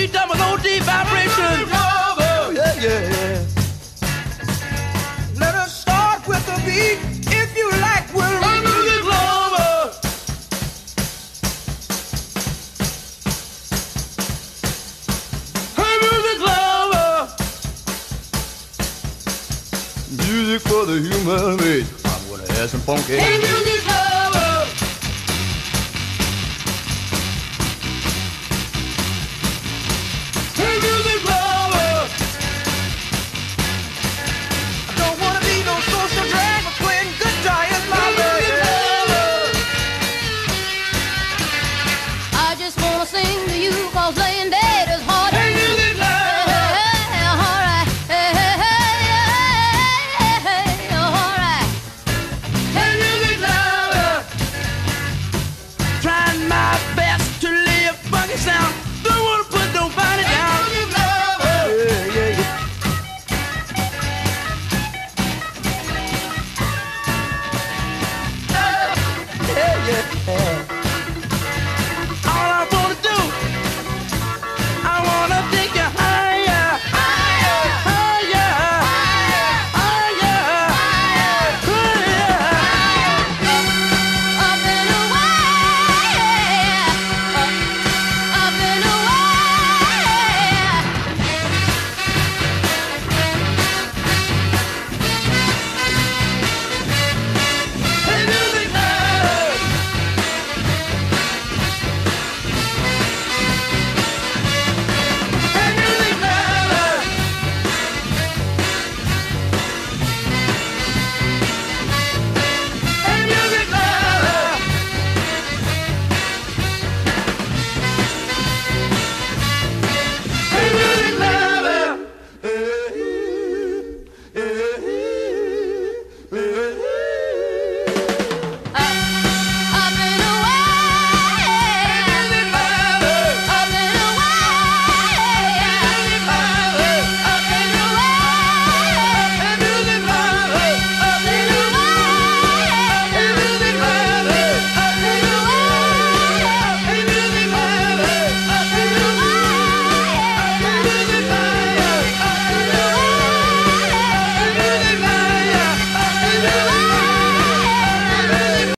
What a G double O D vibration. Oh, yeah, yeah, yeah. Let us start with a beat. If you like, we'll Hey, music lover. Hey, music lover. music for the human race. I'm gonna have some funky. Hey, music now.